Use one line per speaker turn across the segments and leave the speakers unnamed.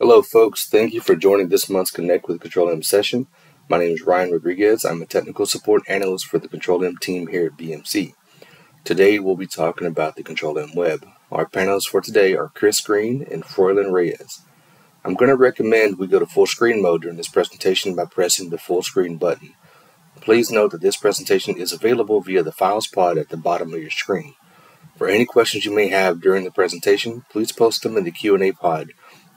Hello folks, thank you for joining this month's Connect with Control M session. My name is Ryan Rodriguez. I'm a technical support analyst for the Control M team here at BMC. Today we'll be talking about the Control M web. Our panelists for today are Chris Green and Froylan Reyes. I'm going to recommend we go to full screen mode during this presentation by pressing the full screen button. Please note that this presentation is available via the Files pod at the bottom of your screen. For any questions you may have during the presentation, please post them in the Q&A pod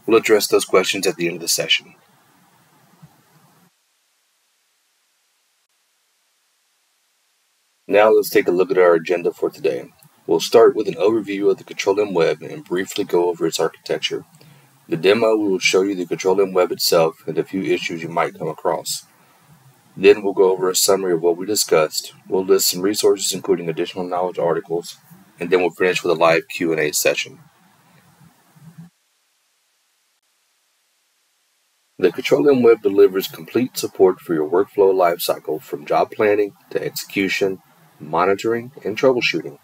We'll address those questions at the end of the session. Now let's take a look at our agenda for today. We'll start with an overview of the Control M web and briefly go over its architecture. The demo will show you the Control M web itself and a few issues you might come across. Then we'll go over a summary of what we discussed. We'll list some resources including additional knowledge articles, and then we'll finish with a live Q&A session. The Control M Web delivers complete support for your workflow lifecycle from job planning to execution, monitoring, and troubleshooting.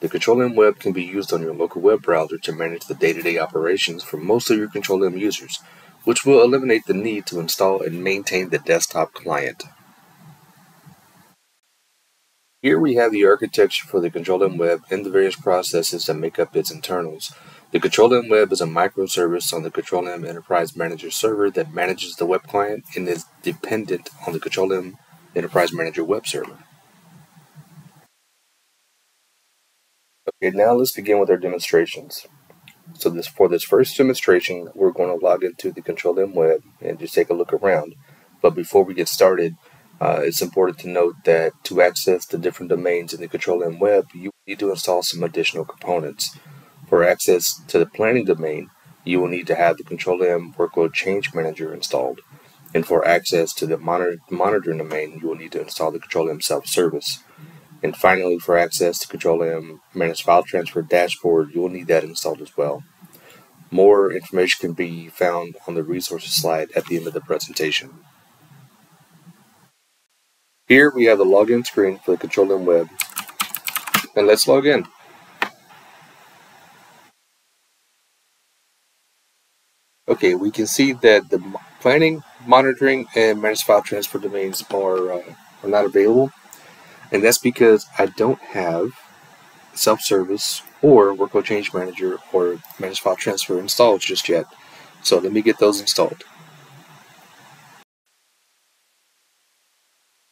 The Control M Web can be used on your local web browser to manage the day-to-day operations for most of your Control M users, which will eliminate the need to install and maintain the desktop client. Here we have the architecture for the Control M Web and the various processes that make up its internals. The Control M Web is a microservice on the Control M Enterprise Manager server that manages the web client and is dependent on the Control M Enterprise Manager web server. Okay, now let's begin with our demonstrations. So this for this first demonstration, we're going to log into the Control M Web and just take a look around. But before we get started, uh, it's important to note that to access the different domains in the Control M Web, you need to install some additional components. For access to the planning domain, you will need to have the Control M Workload Change Manager installed. And for access to the monitor monitoring domain, you will need to install the Control M Self-Service. And finally, for access to Control M Managed File Transfer Dashboard, you will need that installed as well. More information can be found on the resources slide at the end of the presentation. Here we have the login screen for the Control M Web. And let's log in. Okay, we can see that the planning, monitoring, and managed file transfer domains are, uh, are not available. And that's because I don't have self-service or workload change manager or managed file transfer installed just yet. So let me get those installed.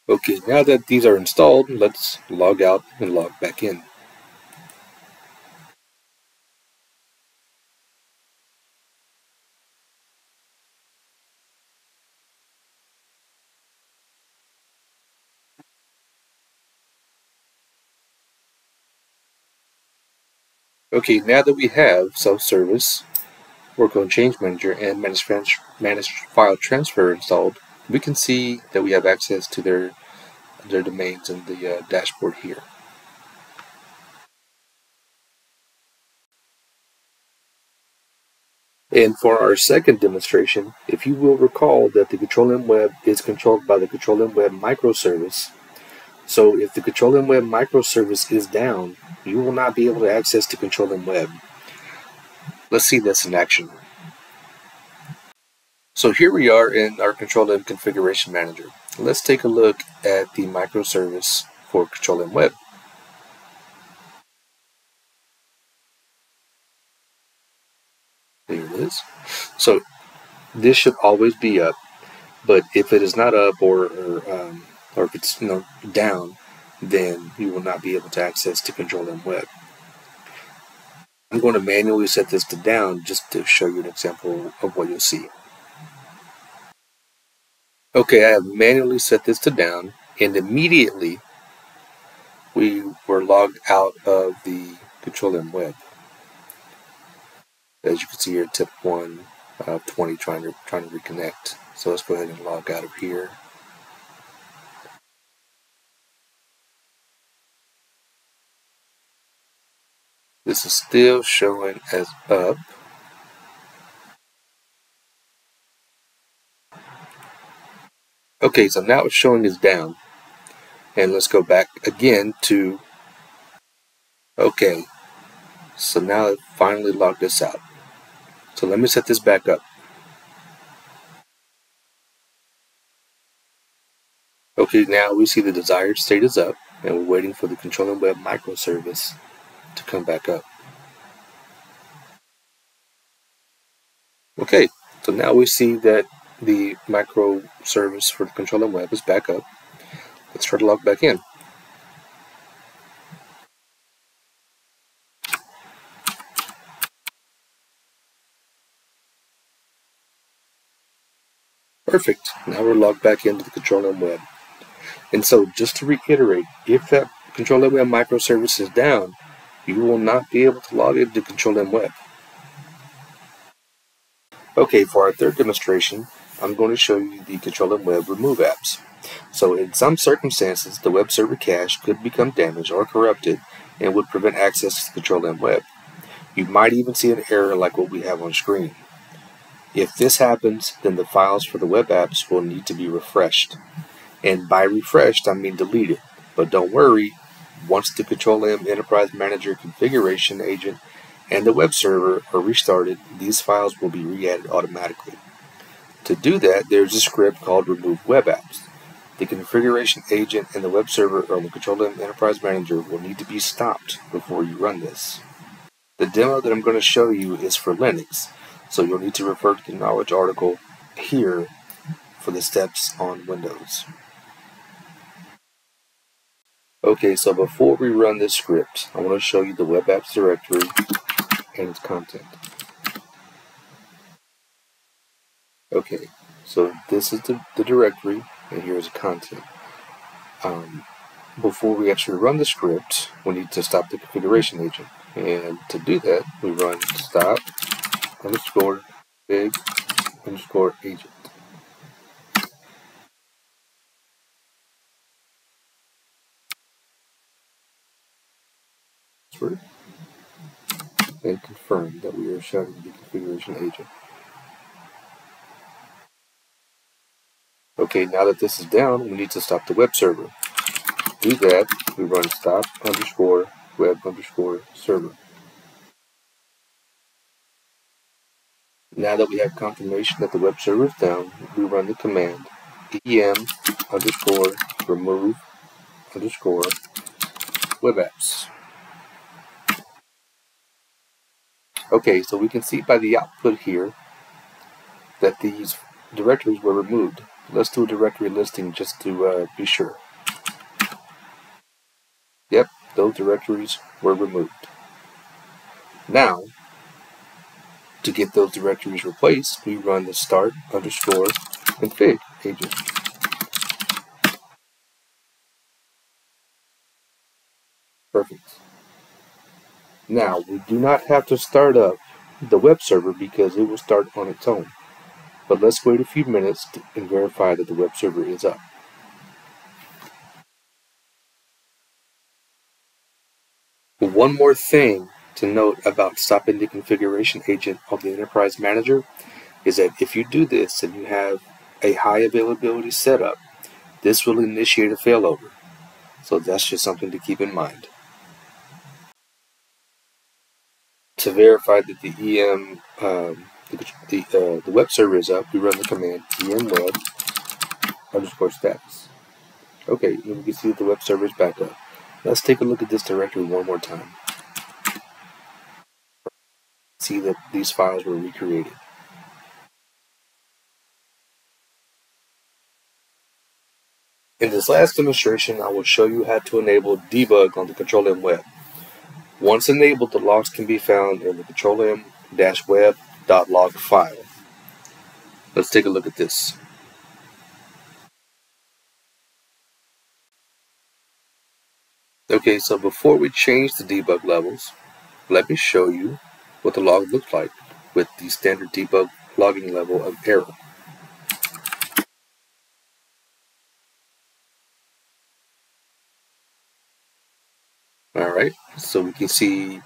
Okay, now that these are installed, let's log out and log back in. Okay, now that we have self-service, workload change manager, and managed file transfer installed, we can see that we have access to their their domains in the uh, dashboard here. And for our second demonstration, if you will recall that the Control M Web is controlled by the Control M Web microservice. So if the Control M Web microservice is down, you will not be able to access the Control M Web. Let's see this in action. So here we are in our Control M Configuration Manager. Let's take a look at the microservice for Control M Web. There it is. So this should always be up, but if it is not up or, or, um, or if it's you know down, then you will not be able to access to Control M Web. I'm going to manually set this to down just to show you an example of what you'll see. Okay, I have manually set this to down, and immediately we were logged out of the Control M Web. As you can see here, tip 1 of 20 trying to, trying to reconnect. So let's go ahead and log out of here. This is still showing as up. Okay, so now it's showing as down. And let's go back again to, okay, so now it finally locked this out. So let me set this back up. Okay, now we see the desired state is up and we're waiting for the Control-M web microservice come back up. Okay, so now we see that the microservice for the Control-M web is back up. Let's try to log back in. Perfect. Now we're logged back into the Control-M web. And so, just to reiterate, if that Control-M web microservice is down, you will not be able to log into M web. Okay, for our third demonstration, I'm going to show you the Control-M web remove apps. So in some circumstances, the web server cache could become damaged or corrupted and would prevent access to Control-M web. You might even see an error like what we have on screen. If this happens, then the files for the web apps will need to be refreshed. And by refreshed, I mean deleted. But don't worry, once the Control-M Enterprise Manager configuration agent and the web server are restarted, these files will be re-added automatically. To do that, there's a script called remove web apps. The configuration agent and the web server or the Control-M Enterprise Manager will need to be stopped before you run this. The demo that I'm going to show you is for Linux, so you'll need to refer to the knowledge article here for the steps on Windows. Okay, so before we run this script, I want to show you the web apps directory and its content. Okay, so this is the, the directory, and here's the content. Um, before we actually run the script, we need to stop the configuration agent. And to do that, we run stop underscore config underscore agent. And confirm that we are shutting the configuration agent. Okay, now that this is down, we need to stop the web server. To do that, we run stop underscore web underscore server. Now that we have confirmation that the web server is down, we run the command em underscore remove underscore web apps. Okay, so we can see by the output here that these directories were removed. Let's do a directory listing just to uh, be sure. Yep, those directories were removed. Now, to get those directories replaced, we run the start underscore config agent. Perfect. Now, we do not have to start up the web server because it will start on its own. But let's wait a few minutes and verify that the web server is up. One more thing to note about stopping the configuration agent of the Enterprise Manager is that if you do this and you have a high availability setup, this will initiate a failover. So that's just something to keep in mind. To verify that the EM, um, the, the, uh, the web server is up, we run the command em web underscore status. Okay, and we can see that the web server is back up. Let's take a look at this directory one more time see that these files were recreated. In this last demonstration, I will show you how to enable debug on the Control-M web. Once enabled, the logs can be found in the Control-M-web.log file. Let's take a look at this. Okay, so before we change the debug levels, let me show you what the log looks like with the standard debug logging level of error. So we can see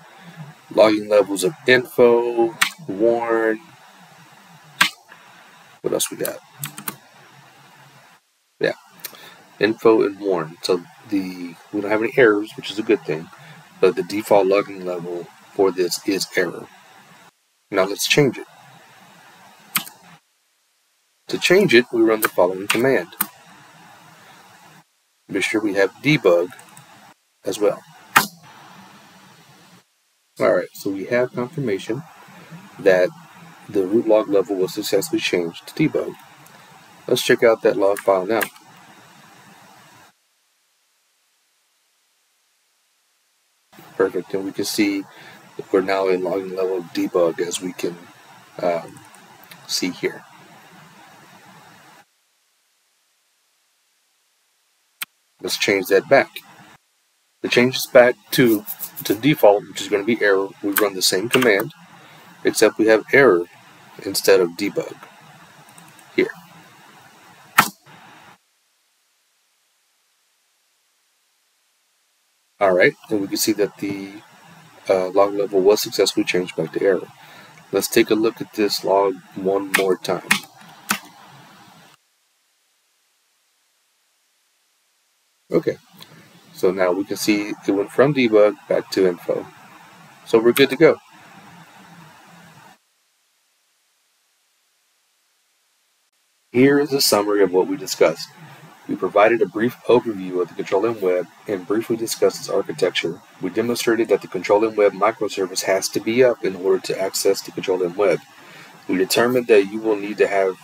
logging levels of info, warn, what else we got? Yeah, info and warn. So the we don't have any errors, which is a good thing, but the default logging level for this is error. Now let's change it. To change it, we run the following command. Make sure we have debug as well. Alright, so we have confirmation that the root log level was successfully changed to debug. Let's check out that log file now. Perfect, and we can see we're now in logging level debug as we can um, see here. Let's change that back. To change back to, to default, which is going to be error, we run the same command, except we have error instead of debug here. Alright, and we can see that the uh, log level was successfully changed back to error. Let's take a look at this log one more time. Okay, so now we can see it went from debug back to info. So we're good to go. Here is a summary of what we discussed. We provided a brief overview of the Control-M Web and briefly discussed its architecture. We demonstrated that the Control-M Web microservice has to be up in order to access the Control-M Web. We determined that you will need to have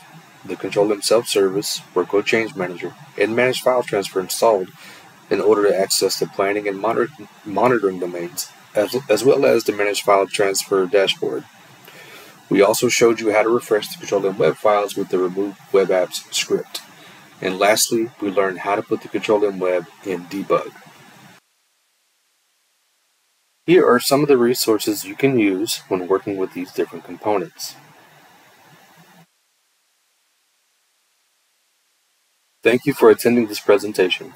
the Control-M self-service, workload change manager, and managed file transfer installed in order to access the planning and monitor monitoring domains, as, as well as the managed file transfer dashboard. We also showed you how to refresh the Control-M web files with the remove web apps script. And lastly, we learned how to put the Control-M web in debug. Here are some of the resources you can use when working with these different components. Thank you for attending this presentation.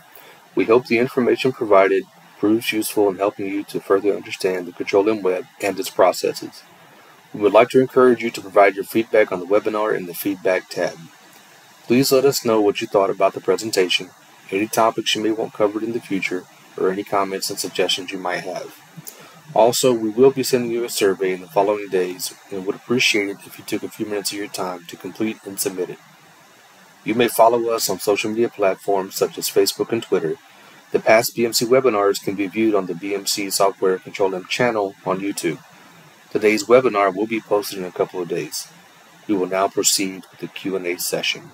We hope the information provided proves useful in helping you to further understand the Control-M Web and its processes. We would like to encourage you to provide your feedback on the webinar in the Feedback tab. Please let us know what you thought about the presentation, any topics you may want covered in the future, or any comments and suggestions you might have. Also, we will be sending you a survey in the following days and would appreciate it if you took a few minutes of your time to complete and submit it. You may follow us on social media platforms such as Facebook and Twitter. The past BMC webinars can be viewed on the BMC Software Control-M channel on YouTube. Today's webinar will be posted in a couple of days. We will now proceed with the Q&A session.